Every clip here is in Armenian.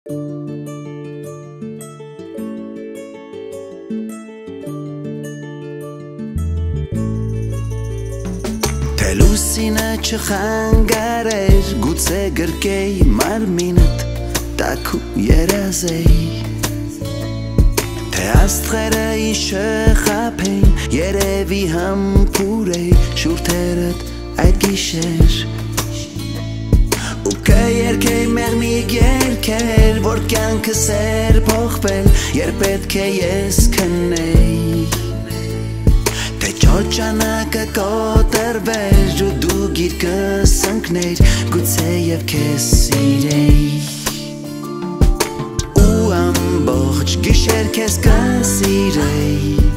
Թե լուսինը չխանգարեր գուցե գրկեի մարմինդ տակու երազեի Թե աստղերը իշը խապեին երևի համպուրեի շուրթերդ այդ գիշեր ու կերքեի մեղմիկ երքեր որ կյանքս էր փոխվել երբ պետք է ես քնեի Թե ճոճանակը կոտրվեր ու դու գիրկը սնկներ գուցե եւ քեզ սիրեի ամբողջ գիշեր քեզ կսիրեի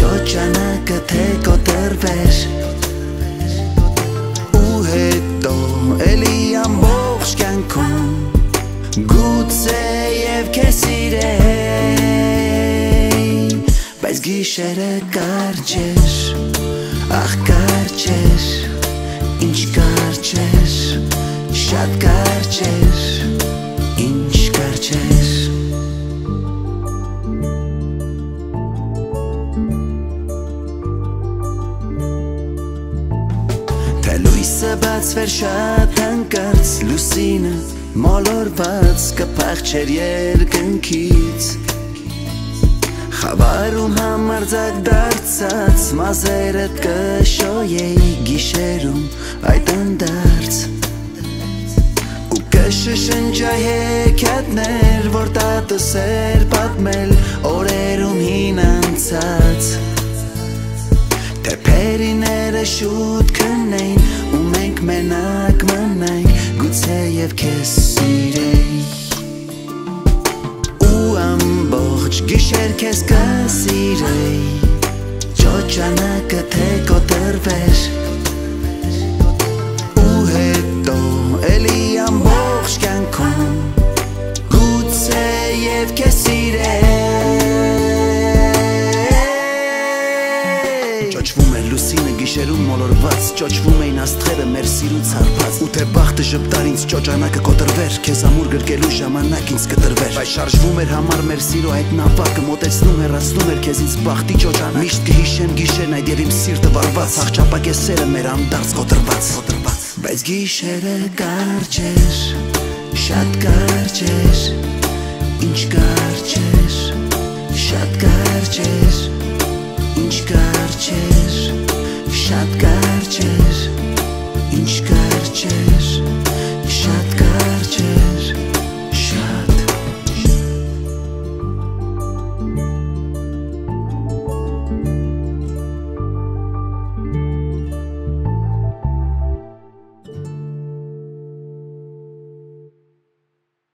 Ճոճանակը թե կոտրվեր Գուցե եւ քեզ սիրեի Բայց գիշերը կարճ էր Ախ կարճ էր Ինչ կարճ էր Շատ կարճ էր լույսը բացվեր շատ հանկարծ լուսինը մոլորված կփախչեր երկնքից Խավարում համարձակ դարձած մազերդ կշոյեի գիշերում այդ անդարձ ու կշշնջայ հեքիաթներ որ տատս էր պատմել օրերում հին անցած փերիները շուտ քնեին ու մենք մենակ մնայինք գուցե եւ քեզ սիրեի ու ամբողջ գիշեր քեզ կսիրեի ճոճանակը թե կոտրվեր ու հետո էլի ամբողջ կյանքում գուցե եւ քեզ սիրեի Ճոճվում էր լուսինը գիշերում մոլորված ճոճվում էին աստղերը մեր սիրուց հարված ու թե բախտը ժպտար ինձ ճոճանակը կոտրվեր քեզ ամուր գրկելու ժամանակ ինձ կտրվեր բայց շարժվում էր համար մեր սիրո այդ նավակը մոտեցնում հեռացնում էր քեզ ինձ բախտի ճոճանակ միշտ կհիշեմ գիշերն այդ եւ իմ սիրտը վարված աղճապակ է սերը մեր անդարձ կոտրված կոտրված բայց գիշերը կարճ էր շատ կարճ էր ինչ կարճ էր շատ կարճ էր